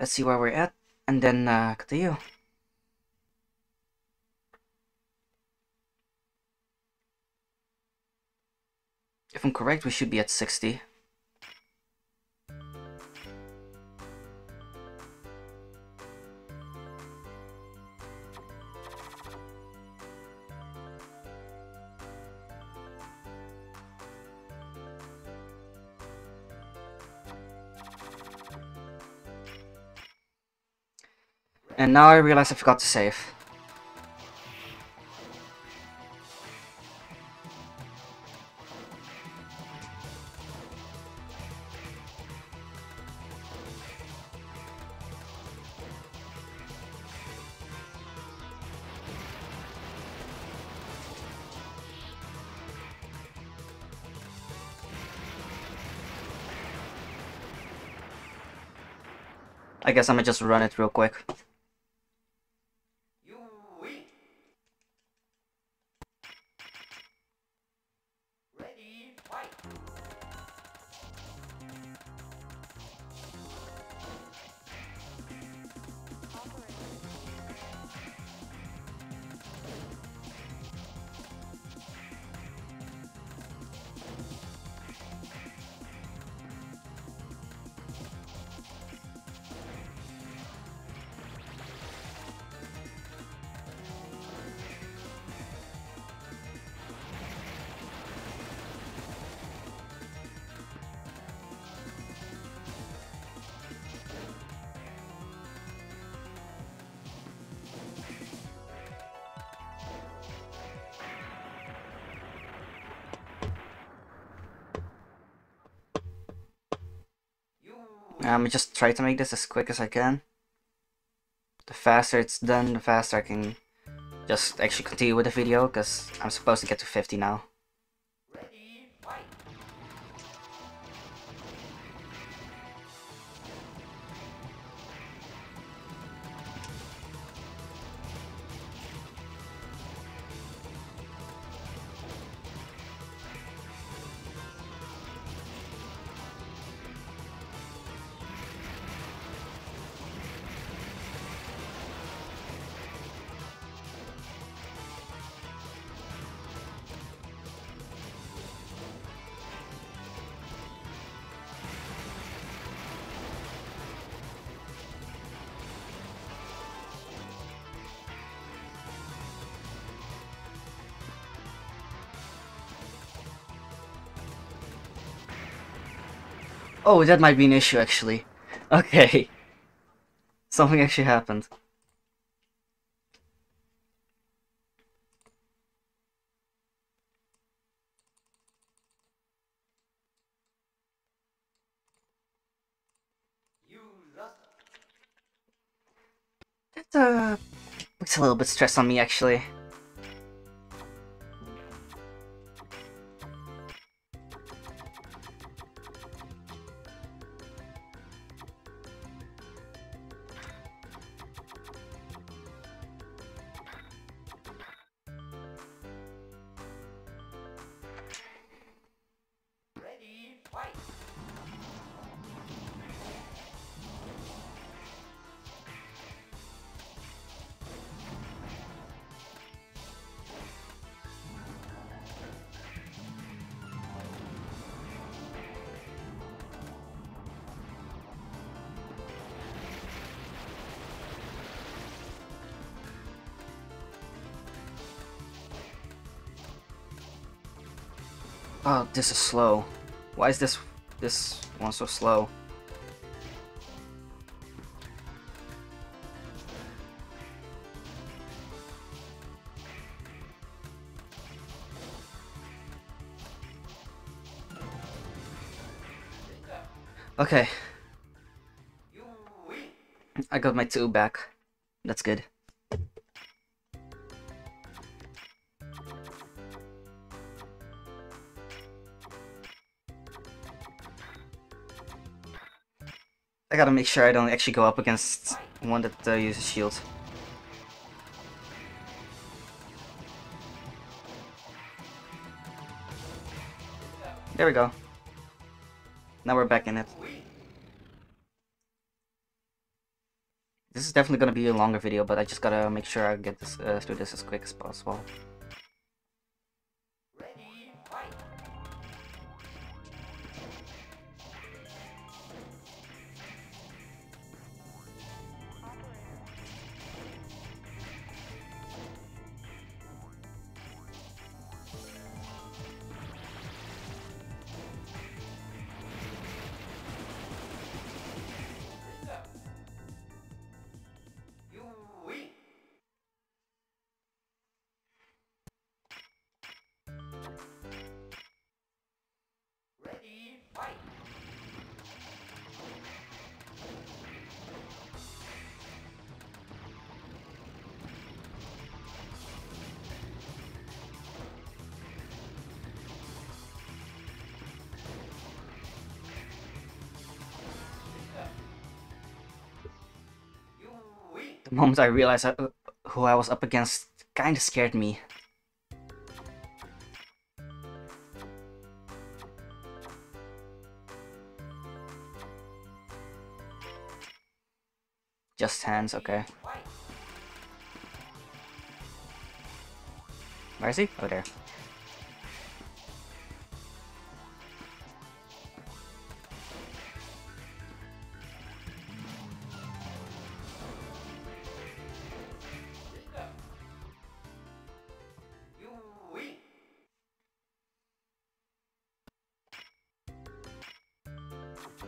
Let's see where we're at, and then uh, continue. If I'm correct, we should be at 60. And now I realize I forgot to save. I guess I'm gonna just run it real quick. I'm um, just try to make this as quick as I can. The faster it's done, the faster I can just actually continue with the video, because I'm supposed to get to 50 now. Oh, that might be an issue, actually. Okay. Something actually happened. That, uh, a little bit stress on me, actually. Oh, this is slow. Why is this this one so slow? Okay. I got my two back. That's good. Gotta make sure I don't actually go up against one that uh, uses shield. There we go. Now we're back in it. This is definitely gonna be a longer video, but I just gotta make sure I get this uh, through this as quick as possible. The moment I realized I, uh, who I was up against kinda scared me. Just hands, okay. Where is he? Oh, there.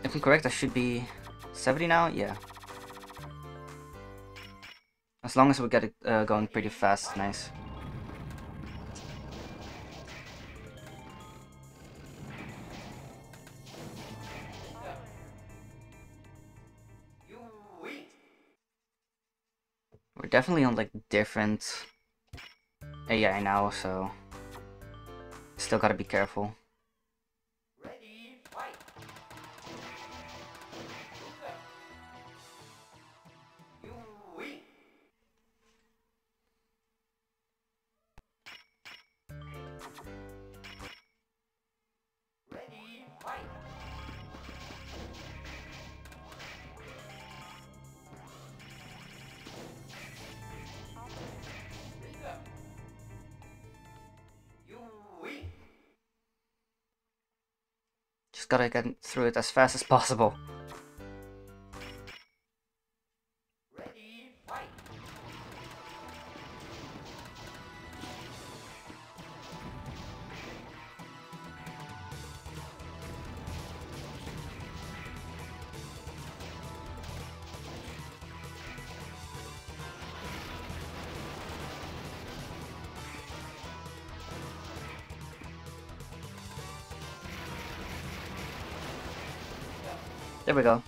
If I'm correct, I should be 70 now? Yeah. As long as we get it uh, going pretty fast, nice. We're definitely on like different AI now, so still gotta be careful. Gotta get through it as fast as possible. There we go.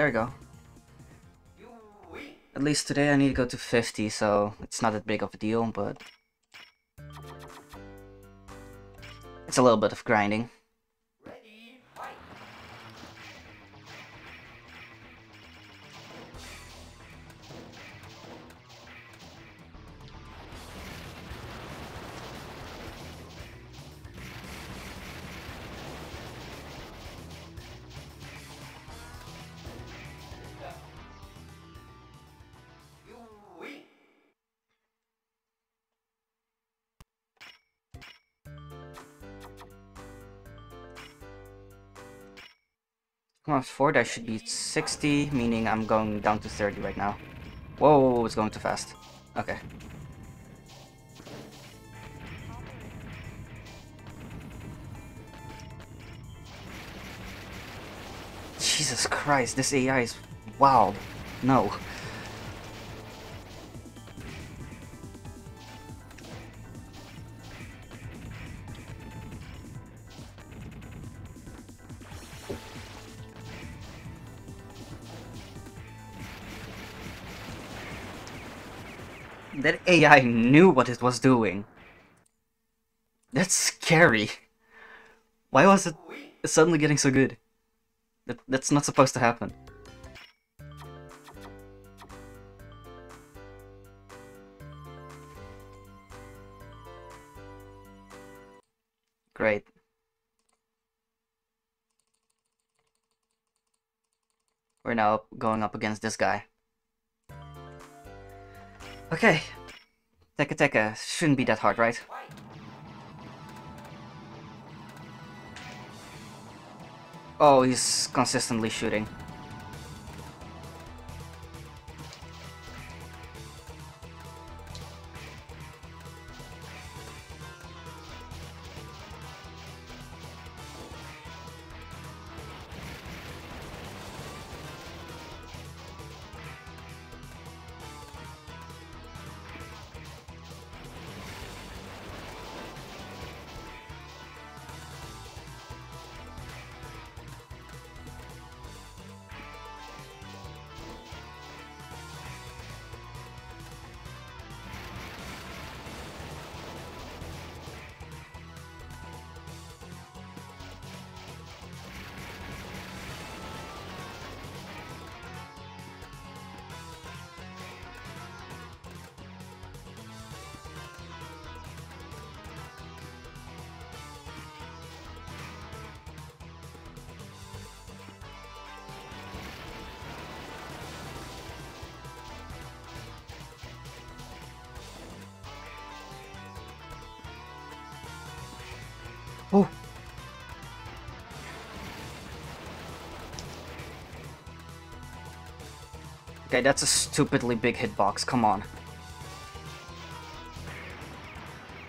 There we go. At least today I need to go to 50, so it's not that big of a deal, but... It's a little bit of grinding. Come Ford, I should be 60, meaning I'm going down to 30 right now. Whoa, it's going too fast. Okay. Jesus Christ, this AI is wild. No. That AI knew what it was doing. That's scary. Why was it suddenly getting so good? That, that's not supposed to happen. Great. We're now going up against this guy. Okay. Teketeke shouldn't be that hard, right? Oh, he's consistently shooting. Okay, that's a stupidly big hitbox, come on.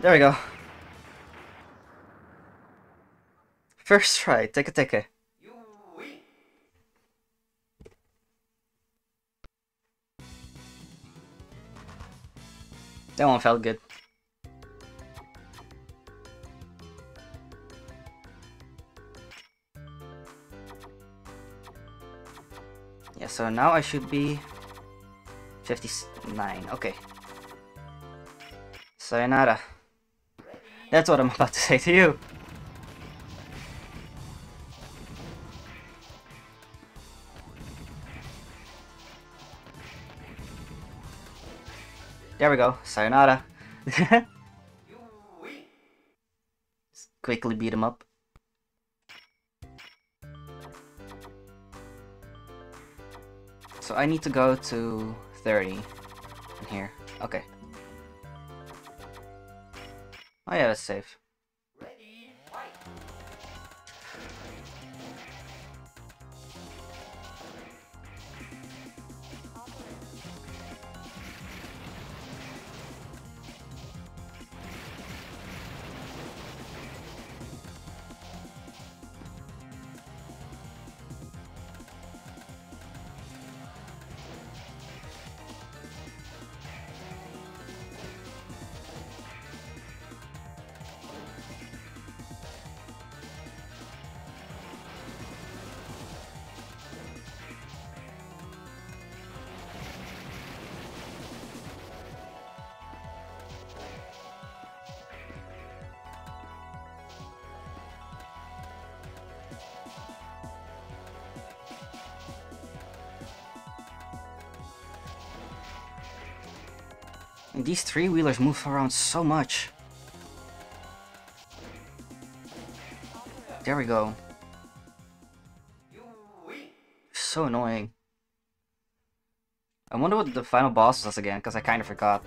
There we go. First try, Teketeke. That one felt good. Yeah, so now I should be 59. Okay. Sayonara. That's what I'm about to say to you. There we go. Sayonara. quickly beat him up. So I need to go to 30 in here. Okay. Oh yeah, that's safe. These three-wheelers move around so much. There we go. So annoying. I wonder what the final boss was again, because I kind of forgot.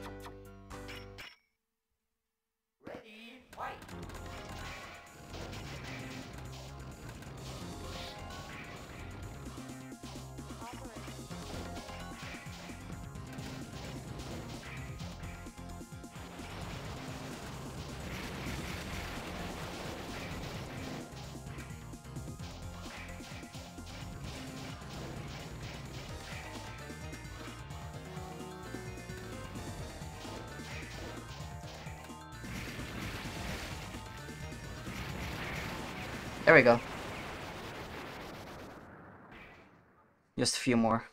There we go. Just a few more.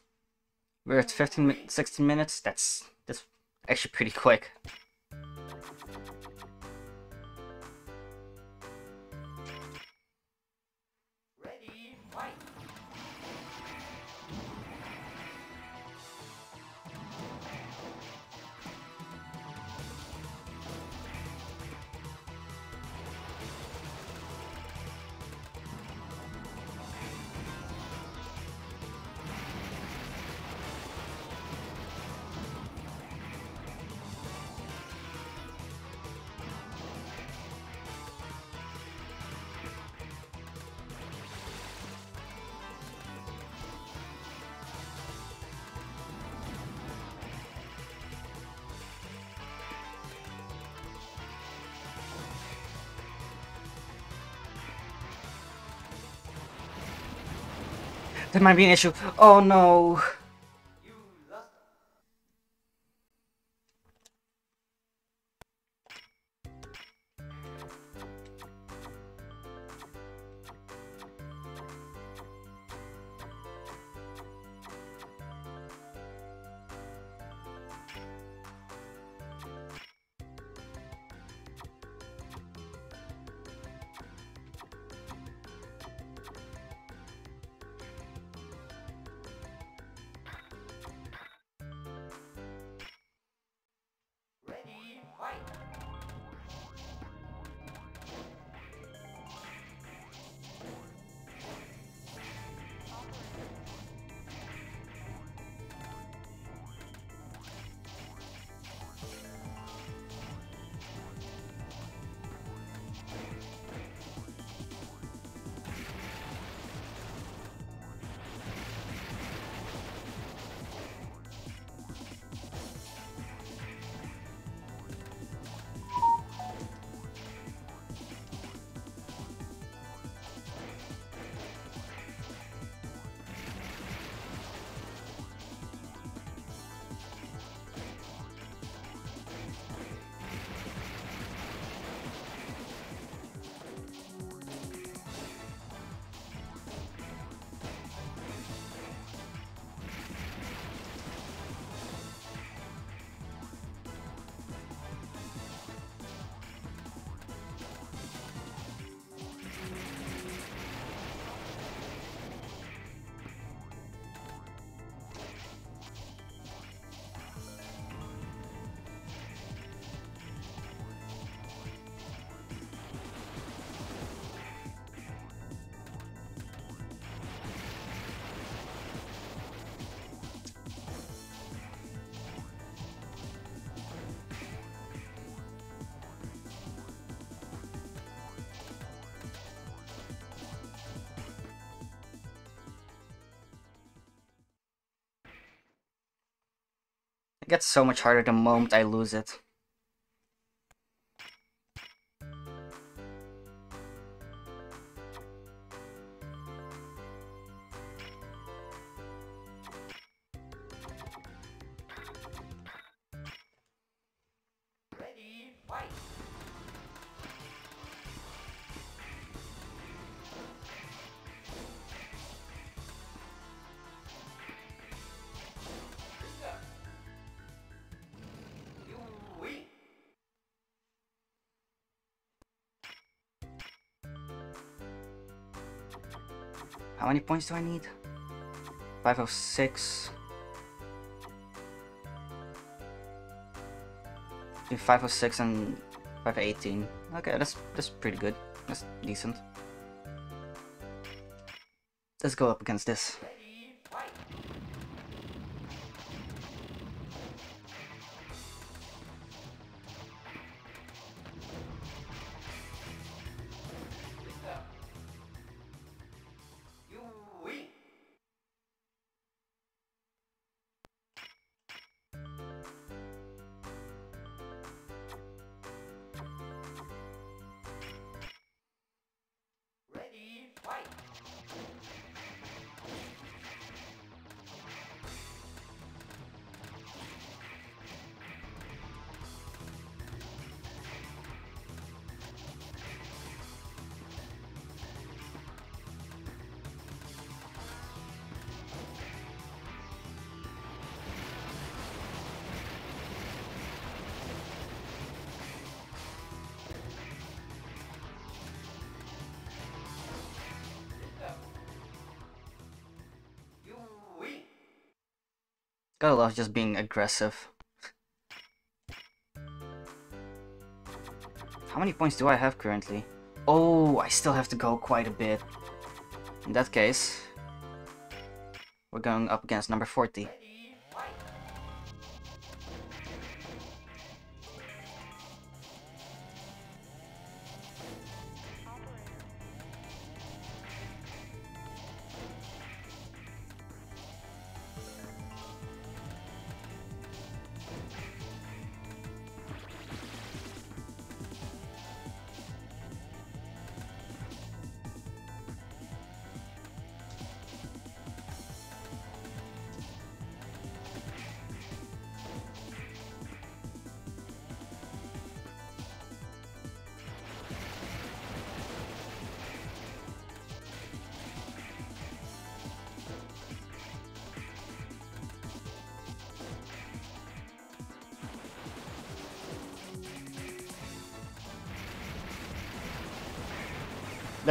We're at 15, 16 minutes. That's that's actually pretty quick. There might be an issue. Oh no. Gets so much harder the moment I lose it. How many points do I need? 506. 506 and 518. Okay, that's that's pretty good. That's decent. Let's go up against this. Gotta love just being aggressive. How many points do I have currently? Oh, I still have to go quite a bit. In that case, we're going up against number 40.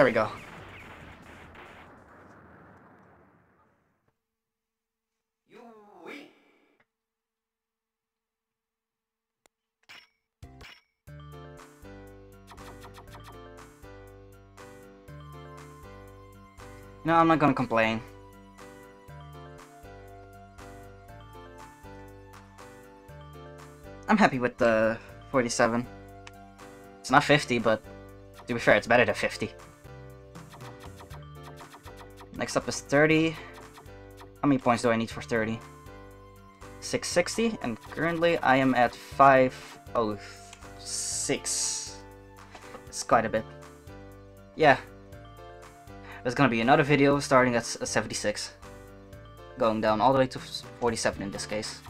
There we go. No, I'm not gonna complain. I'm happy with the 47. It's not 50, but to be fair, it's better than 50. Next up is 30. How many points do I need for 30? 660, and currently I am at 506. It's quite a bit. Yeah. There's gonna be another video starting at 76. Going down all the way to 47 in this case.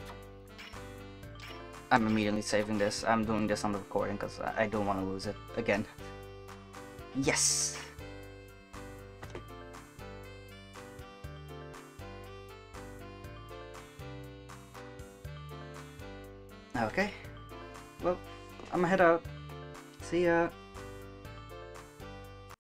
I'm immediately saving this. I'm doing this on the recording because I don't want to lose it again. Yes! Okay. Well, I'm gonna head out. See ya.